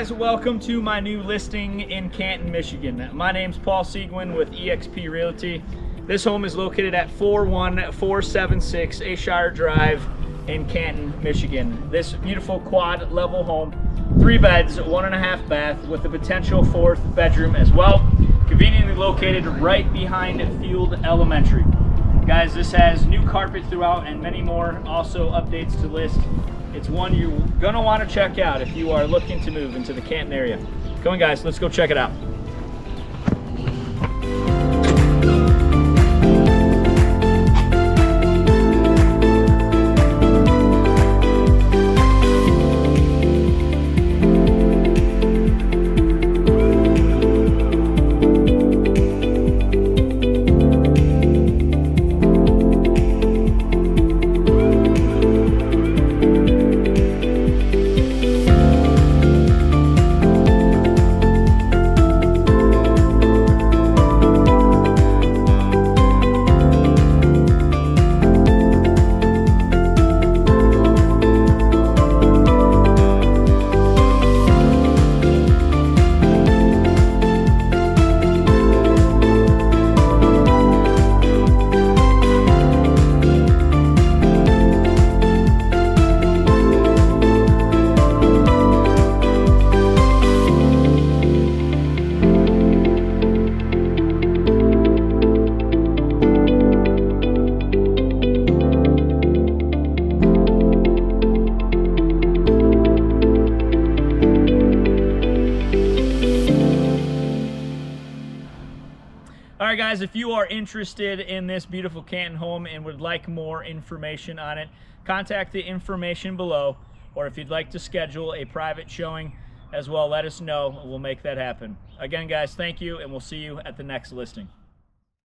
guys, welcome to my new listing in Canton, Michigan. My name's Paul Seguin with eXp Realty. This home is located at 41476 Ashire Drive in Canton, Michigan. This beautiful quad level home, three beds, one and a half bath with a potential fourth bedroom as well. Conveniently located right behind Field Elementary. Guys, this has new carpet throughout and many more also updates to list. It's one you're gonna wanna check out if you are looking to move into the Canton area. Come on guys, let's go check it out. All right, guys, if you are interested in this beautiful Canton home and would like more information on it, contact the information below. Or if you'd like to schedule a private showing as well, let us know. We'll make that happen. Again, guys, thank you, and we'll see you at the next listing.